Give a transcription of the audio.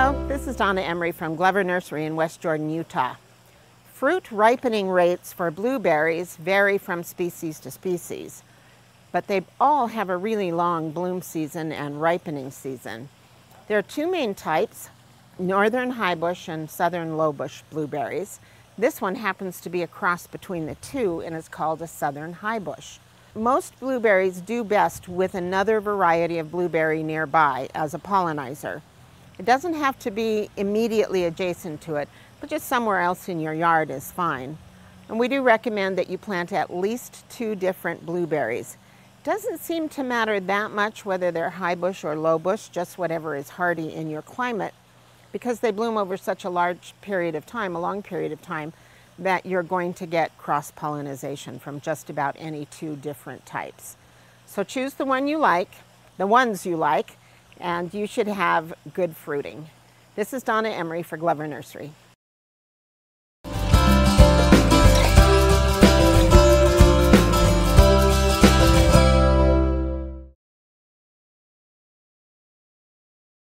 Hello, this is Donna Emery from Glover Nursery in West Jordan, Utah. Fruit ripening rates for blueberries vary from species to species, but they all have a really long bloom season and ripening season. There are two main types, northern highbush and southern lowbush blueberries. This one happens to be a cross between the two and is called a southern highbush. Most blueberries do best with another variety of blueberry nearby as a pollinizer. It doesn't have to be immediately adjacent to it, but just somewhere else in your yard is fine. And we do recommend that you plant at least two different blueberries. It Doesn't seem to matter that much whether they're high bush or low bush, just whatever is hardy in your climate, because they bloom over such a large period of time, a long period of time, that you're going to get cross-pollination from just about any two different types. So choose the one you like, the ones you like, and you should have good fruiting. This is Donna Emery for Glover Nursery.